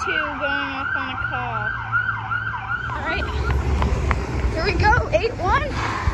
two going off on a call. All right, here we go, eight one.